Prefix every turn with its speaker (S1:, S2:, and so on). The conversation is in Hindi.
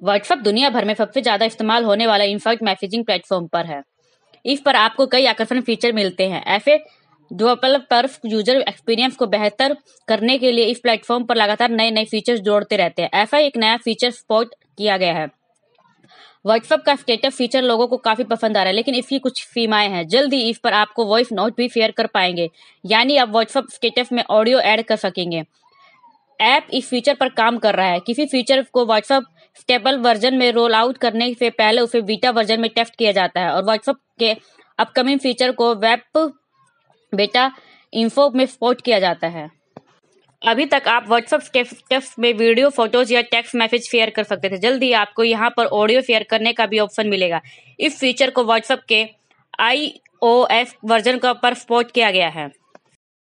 S1: व्हाट्सएप दुनिया भर में सबसे ज़्यादा इस्तेमाल होने वाला इनफॉर्ट मैसेजिंग प्लेटफॉर्म पर है। इस पर आपको कई आकर्षण फीचर मिलते हैं। ऐसे डेवलपर यूज़र एक्सपीरियंस को बेहतर करने के लिए इस प्लेटफॉर्म पर लगातार नए नए फीचर्स जोड़ते रहते हैं। ऐसा एक नया फीचर स्पॉट किया गया है। व्हाट्सएप का स्टेटस फीचर लोगों को काफ़ी पसंद आ रहा है, लेकिन इसकी कुछ सीमाएँ हैं। जल्द ही इस पर आपको वॉइस नोट भी शेयर कर पाएँगे। यानी आप व्हाट्सएप स्टेटस में ऑडियो ऐड कर सकेंगे। ऐप इस फीचर पर काम कर रहा है। किसी फीचर को व्हाट्सएप स्टेबल वर्जन में रोल आउट करने से पहले उसे बीटा वर्जन में टेस्ट किया जाता है और व्हाट्सएप के अपकमिंग फीचर को वेब बेटा इन्फो में स्पॉट किया जाता है। अभी तक आप व्हाट्सएप स्टेटस में वीडियो फ़ोटोज़ या टेक्स्ट मैसेज शेयर कर सकते थे। जल्दी आपको यहाँ पर ऑडियो शेयर करने का भी ऑप्शन मिलेगा। इस फीचर को व्हाट्सएप के आई वर्जन का पर स्पॉट किया गया है।